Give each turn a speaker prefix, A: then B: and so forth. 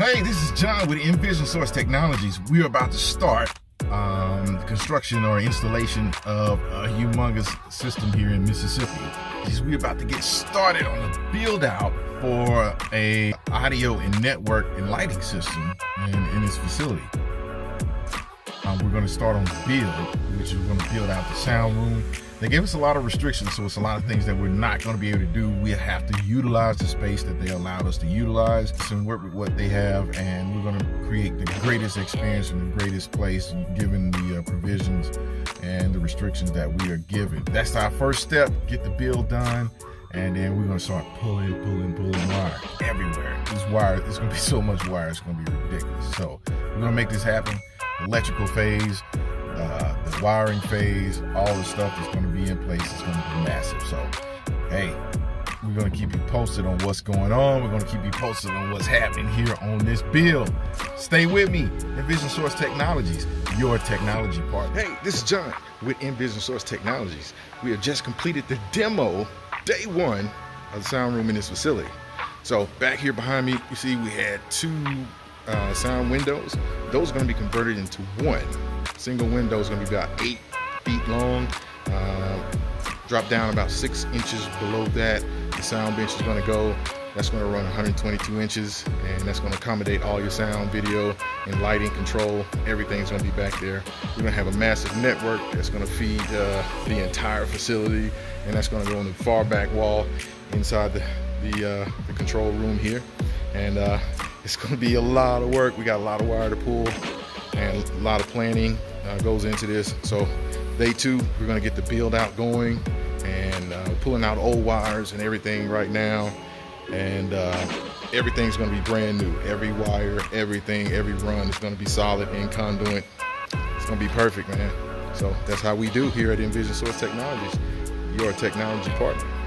A: Hey, this is John with NVision Source Technologies. We're about to start um, construction or installation of a humongous system here in Mississippi. We're about to get started on the build out for a audio and network and lighting system in, in this facility. Um, we're going to start on build, which is going to build out the sound room, they gave us a lot of restrictions, so it's a lot of things that we're not going to be able to do. We have to utilize the space that they allowed us to utilize and work with what they have, and we're going to create the greatest experience in the greatest place, given the uh, provisions and the restrictions that we are given. That's our first step. Get the build done and then we're gonna start pulling, pulling, pulling wire everywhere. This wire, it's gonna be so much wire, it's gonna be ridiculous. So we're gonna make this happen. Electrical phase, uh, wiring phase, all the stuff that's going to be in place is going to be massive. So, hey, we're going to keep you posted on what's going on. We're going to keep you posted on what's happening here on this build. Stay with me, NVision Source Technologies, your technology partner. Hey, this is John with NVision Source Technologies. We have just completed the demo, day one, of the sound room in this facility. So back here behind me, you see we had two uh, sound windows. Those are going to be converted into one. Single window is going to be about eight feet long. Uh, drop down about six inches below that. The sound bench is going to go. That's going to run 122 inches, and that's going to accommodate all your sound, video, and lighting control. Everything's going to be back there. We're going to have a massive network that's going to feed uh, the entire facility, and that's going to go on the far back wall inside the the, uh, the control room here. And uh, it's going to be a lot of work. We got a lot of wire to pull and a lot of planning uh, goes into this. So day two, we're going to get the build out going and uh, pulling out old wires and everything right now. And uh, everything's going to be brand new. Every wire, everything, every run is going to be solid and conduit. It's going to be perfect, man. So that's how we do here at NVision Source Technologies, your technology partner.